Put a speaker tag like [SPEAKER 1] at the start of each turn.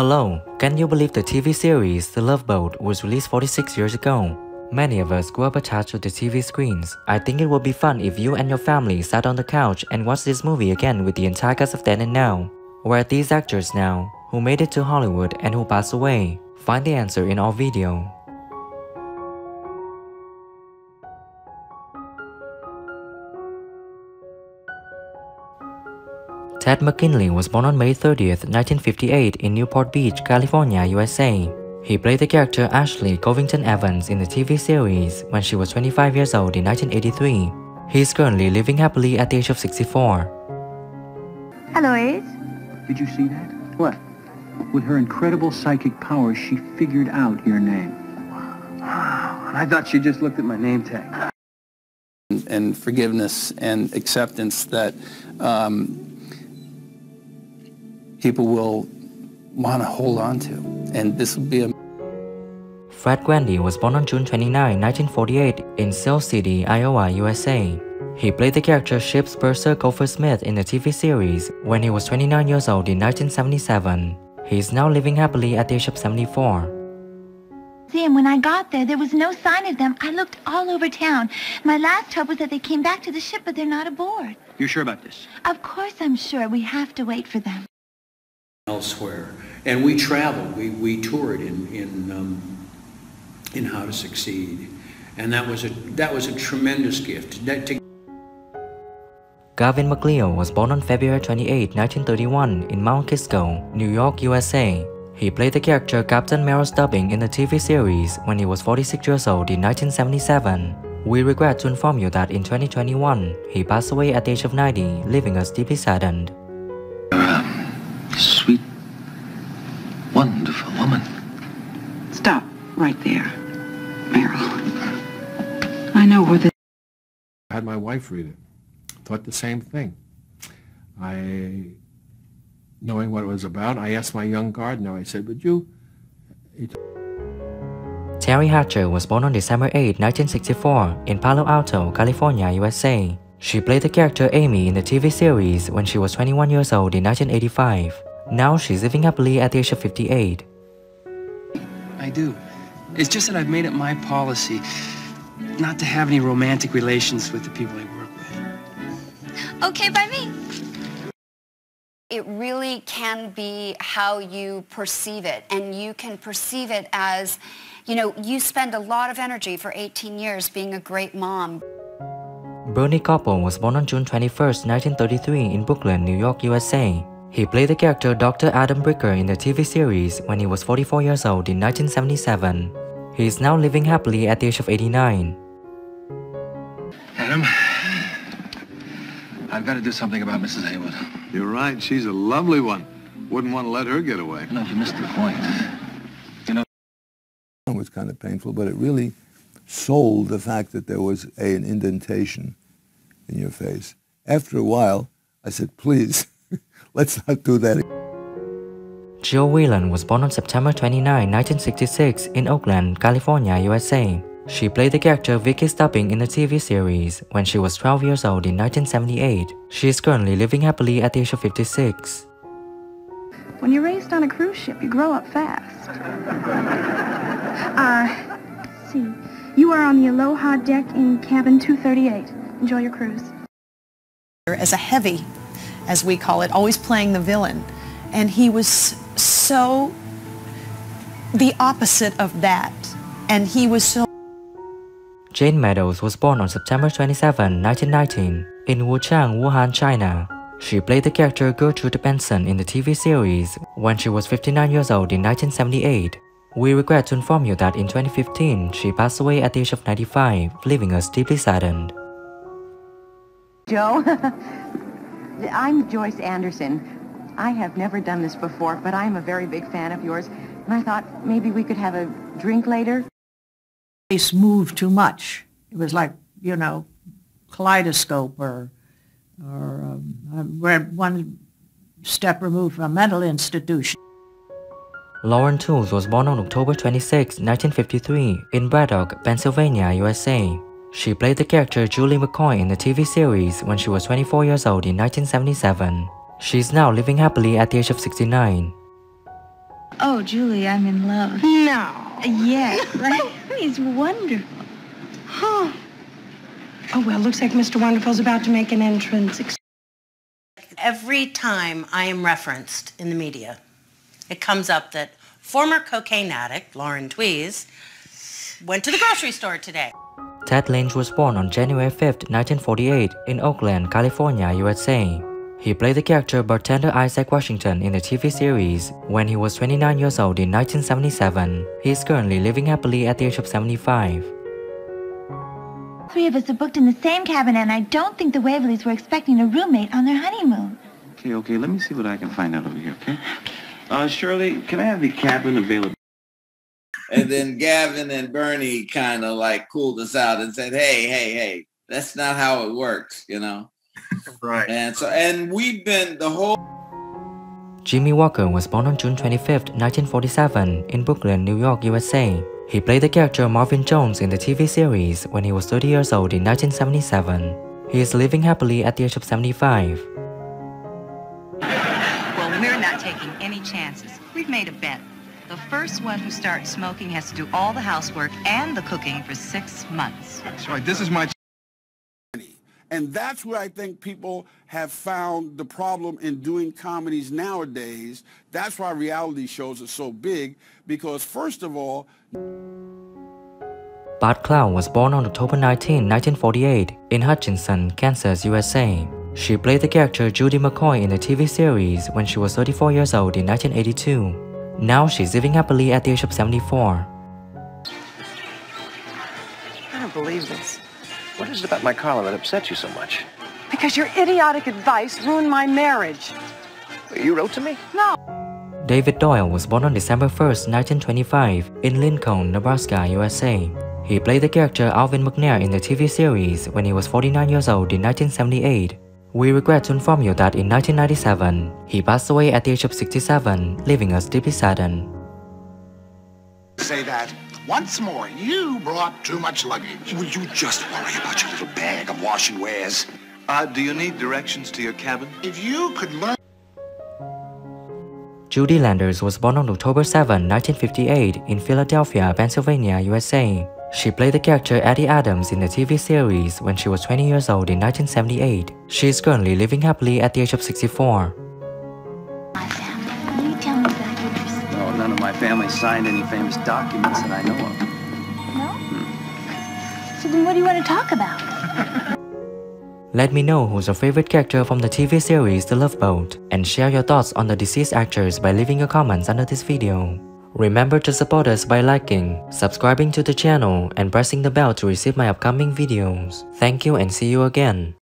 [SPEAKER 1] Hello, can you believe the TV series The Love Boat was released 46 years ago? Many of us grew up attached to the TV screens. I think it would be fun if you and your family sat on the couch and watched this movie again with the entire cast of then and now. Where are these actors now, who made it to Hollywood and who passed away? Find the answer in our video. Ted McGinley was born on May 30, 1958 in Newport Beach, California, USA. He played the character Ashley Covington Evans in the TV series when she was 25 years old in 1983. He is currently living happily at the age of 64.
[SPEAKER 2] Hello, Ace.
[SPEAKER 3] Did you see that? What? With her incredible psychic powers, she figured out your name.
[SPEAKER 4] Wow. And I thought she just looked at my name tag.
[SPEAKER 5] And forgiveness and acceptance that um, people will want to hold on to. And this will be a
[SPEAKER 1] Fred Grandy was born on June 29, 1948 in Sioux City, Iowa, USA. He played the character Ship's Purser Gopher Smith in the TV series when he was 29 years old in 1977. He is now living happily at the age of 74.
[SPEAKER 2] See, and when I got there, there was no sign of them. I looked all over town. My last hope was that they came back to the ship, but they're not aboard.
[SPEAKER 3] You're sure about this?
[SPEAKER 2] Of course I'm sure. We have to wait for them.
[SPEAKER 6] Elsewhere. And we traveled. We, we toured in, in, um, in How to Succeed. And that was a, that was a tremendous gift. That, to
[SPEAKER 1] Gavin MacLeod was born on February 28, 1931 in Mount Kisco, New York, USA. He played the character Captain Merrill Stubing in the TV series when he was 46 years old in 1977. We regret to inform you that in 2021, he passed away at the age of 90, leaving us deeply saddened.
[SPEAKER 7] Stop right there, Merrill. I know where the
[SPEAKER 8] I had my wife read it. Thought the same thing. I, knowing what it was about, I asked my young gardener, I said, would you...
[SPEAKER 1] Teri Hatcher was born on December 8, 1964 in Palo Alto, California, USA. She played the character Amy in the TV series when she was 21 years old in 1985. Now she's living happily at the age of 58.
[SPEAKER 4] I do. It's just that I've made it my policy not to have any romantic relations with the people I work with.
[SPEAKER 9] Okay by me. It really can be how you perceive it, and you can perceive it as, you know, you spend a lot of energy for 18 years being a great mom.
[SPEAKER 1] Bernie Kopell was born on June 21, 1933 in Brooklyn, New York, USA. He played the character Dr. Adam Bricker in the TV series when he was 44 years old in 1977. He is now living happily at the age of 89.
[SPEAKER 10] Adam, I've got to do something about Mrs. Haywood.
[SPEAKER 11] You're right. She's a lovely one. Wouldn't want to let her get away.
[SPEAKER 10] No, you missed the point. You know,
[SPEAKER 12] It was kind of painful, but it really sold the fact that there was a, an indentation in your face. After a while, I said, please, let's not do that.
[SPEAKER 1] Jill Whelan was born on September 29, 1966 in Oakland, California, USA. She played the character Vicki Stubing in the TV series when she was 12 years old in 1978. She is currently living happily at the age of 56.
[SPEAKER 7] When you're raised on a cruise ship, you grow up fast. Uh, let's see. You are on the Aloha deck in cabin 238. Enjoy your cruise.
[SPEAKER 13] As a heavy, as we call it, always playing the villain. And he was so the opposite of that. And he was so
[SPEAKER 1] Jayne Meadows was born on September 27, 1919, in Wuchang, Wuhan, China. She played the character Gertrude Benson in the TV series when she was 59 years old in 1978. We regret to inform you that in 2015, she passed away at the age of 95, leaving us deeply saddened.
[SPEAKER 14] Joe, I'm Joyce Anderson. I have never done this before, but I'm a very big fan of yours, and I thought maybe we could have a drink later.
[SPEAKER 15] Face moved too much. It was like, you know, kaleidoscope or, or um, we're one step removed from a mental institution.
[SPEAKER 1] Lauren Tewes was born on October 26, 1953 in Braddock, Pennsylvania, USA. She played the character Julie McCoy in the TV series when she was 24 years old in 1977. She is now living happily at the age of 69.
[SPEAKER 2] Oh, Julie, I'm in love.
[SPEAKER 7] No.
[SPEAKER 2] Yes. He's wonderful.
[SPEAKER 7] Huh. Oh, well, looks like Mr. Wonderful's about to make an entrance.
[SPEAKER 16] Every time I am referenced in the media, it comes up that former cocaine addict Lauren Tewes went to the grocery store today.
[SPEAKER 1] Ted Lange was born on January 5, 1948 in Oakland, California, USA. He played the character bartender Isaac Washington in the TV series when he was 29 years old in 1977. He is currently living happily at the age of 75.
[SPEAKER 2] Three of us are booked in the same cabin, and I don't think the Waverleys were expecting a roommate on their honeymoon.
[SPEAKER 10] Okay, okay, let me see what I can find out over here, okay? Uh, Shirley, can I have the cabin available?
[SPEAKER 17] And then Gavin and Bernie kind of like cooled us out and said, hey, hey, hey, that's not how it works, you know?
[SPEAKER 11] right.
[SPEAKER 17] And so, and we've been the whole...
[SPEAKER 1] Jimmie Walker was born on June 25, 1947 in Brooklyn, New York, USA. He played the character Marvin Jones in the TV series when he was 30 years old in 1977. He is living happily at the age of 75.
[SPEAKER 18] Well, we're not taking any chances. We've made a bet. The first one who starts smoking has to do all the housework and the cooking for six months.
[SPEAKER 11] That's right. This is my
[SPEAKER 19] And that's where I think people have found the problem in doing comedies nowadays. That's why reality shows are so big, because first of all,
[SPEAKER 1] Pat Klous was born on October 19, 1948 in Hutchinson, Kansas, USA. She played the character Judy McCoy in the TV series when she was 34 years old in 1982. Now she's living happily at the age of 74.
[SPEAKER 20] I don't believe this. What is it about my Carla that upsets you so much?
[SPEAKER 21] Because your idiotic advice ruined my marriage.
[SPEAKER 20] You wrote to me?
[SPEAKER 21] No.
[SPEAKER 1] David Doyle was born on December 1, 1925 in Lincoln, Nebraska, USA. He played the character Alvin McNair in the TV series when he was 49 years old in 1978. We regret to inform you that in 1997, he passed away at the age of 67, leaving us deeply saddened.
[SPEAKER 22] Say that once more. You brought too much luggage. Will you just worry about your little bag of washing wares?
[SPEAKER 10] Uh, do you need directions to your cabin?
[SPEAKER 22] If you could learn...
[SPEAKER 1] Judy Landers was born on October 7, 1958 in Philadelphia, Pennsylvania, USA. She played the character Addie Adams in the TV series when she was 20 years old in 1978. She is currently living happily at the age of 64.
[SPEAKER 2] Will you tell me about yours?
[SPEAKER 10] No, none of my family signed any famous documents that I know of. no hmm.
[SPEAKER 2] So then what do you want to talk about?
[SPEAKER 1] Let me know who's your favorite character from the TV series The Love Boat and share your thoughts on the deceased actors by leaving your comments under this video. Remember to support us by liking, subscribing to the channel, and pressing the bell to receive my upcoming videos. Thank you and see you again.